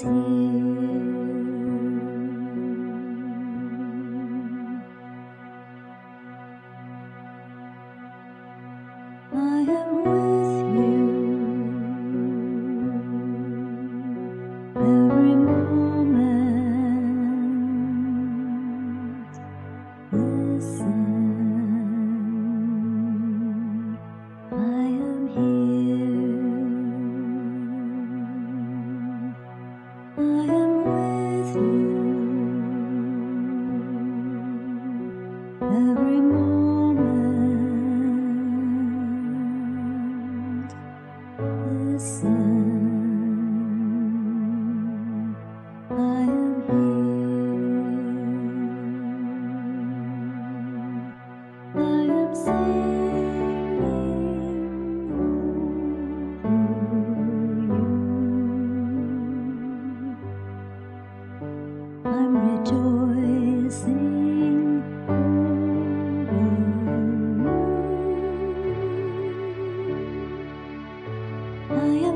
to every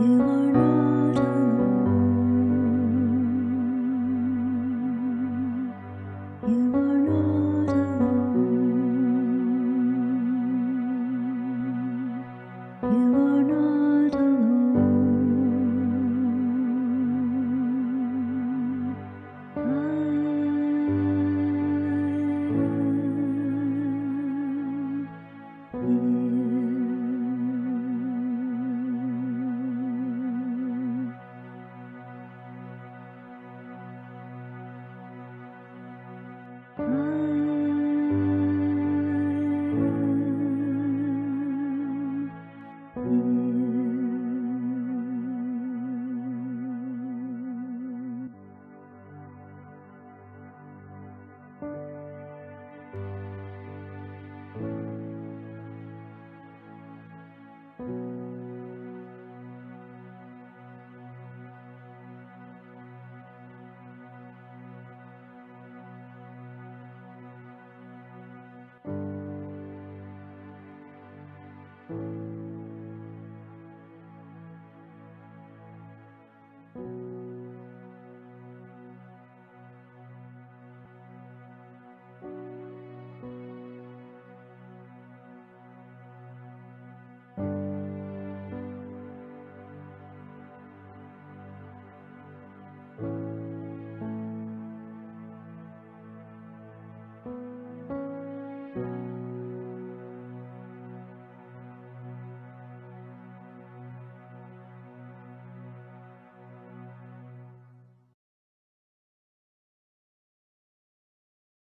You